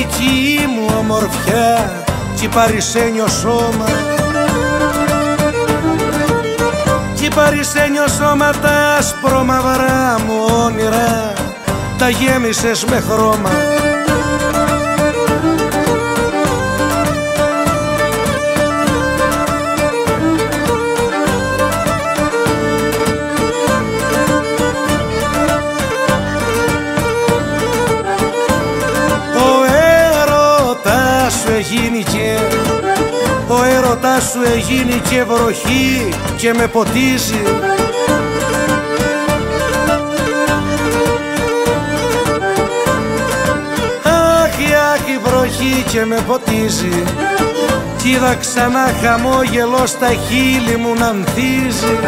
αγγελική μου ομορφιά κι παρισένιο σώμα. Κι παρισένιο σώμα τα άσπρο μαυρά μου όνειρα τα γέμισες με χρώμα Ο έρωτάς σου εγίνει και βροχή και με ποτίζει. Αχ, αχ, η βροχή και με ποτίζει. Κι είδα ξανά χαμόγελο στα χείλη μου να ανθίζει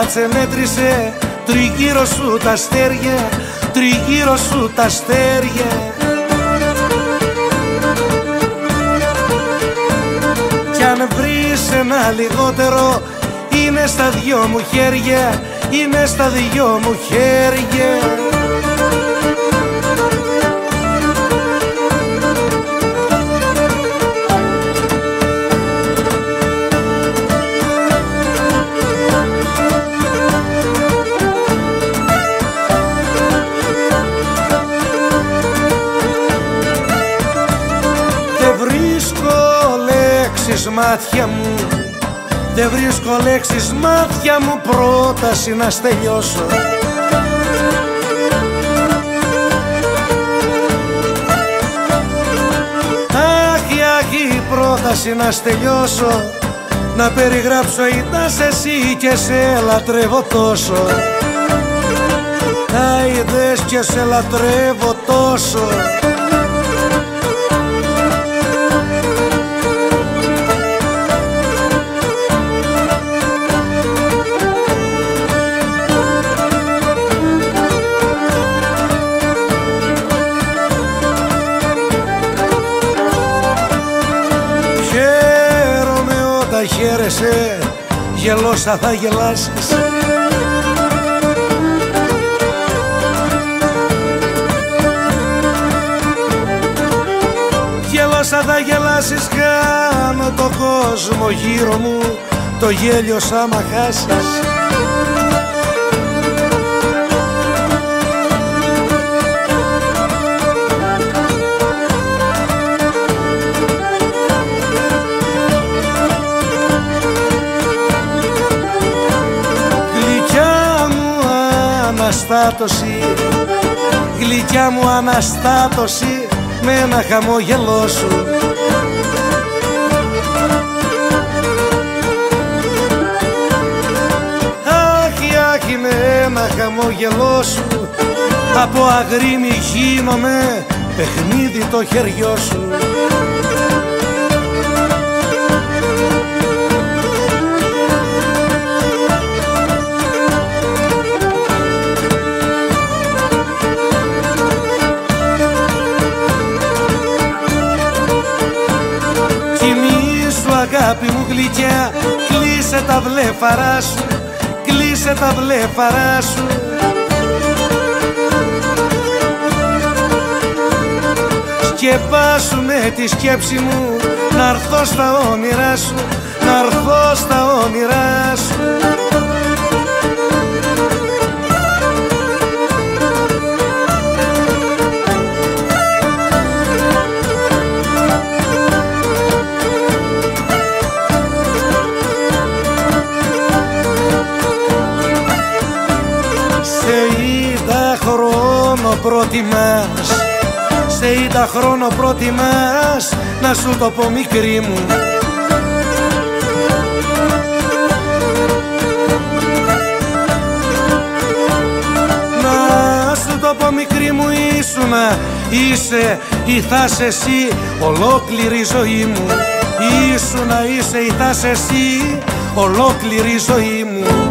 κάτσε μέτρησε. Τριγύρω σου τα αστέρια, τριγύρω σου τα αστέρια. Κι αν βρεις ένα λιγότερο είναι στα δυο μου χέρια, είναι στα δυο μου χέρια μάτια μου. Δεν βρίσκω λέξεις μάτια μου πρόταση να στελειώσω. Αχ, αχ, η πρόταση να στελειώσω. Να περιγράψω ήτας εσύ και σε λατρεύω τόσο. Τα είδες και σε λατρεύω τόσο χαίρεσαι, γελώσα θα γελάσεις. Γελώσα θα γελάσεις, χάνω το κόσμο γύρω μου το γέλιο άμα χάσεις αναστάτωση. Γλυκιά μου αναστάτωση με ένα χαμόγελό σου. Άχι, άχι με ένα χαμόγελό σου. Από αγρίμι γίνομαι παιχνίδι το χεριό σου αγάπη μου γλυκιά Κλείσε τα βλέφαρά σου, κλείσε τα βλέφαρά σου. Σκεπάσου με τη σκέψη μου να έρθω στα όνειρά σου, να έρθω στα όνειρά σου χρόνο προτιμάς. Σε είδα χρόνο προτιμάς Να σου το πω μικρή μου. Να σου το πω μικρή μου ήσουνα Είσαι ή θα εσύ ολόκληρη ζωή μου. Ήσουνα είσαι ή θα εσύ ολόκληρη ζωή μου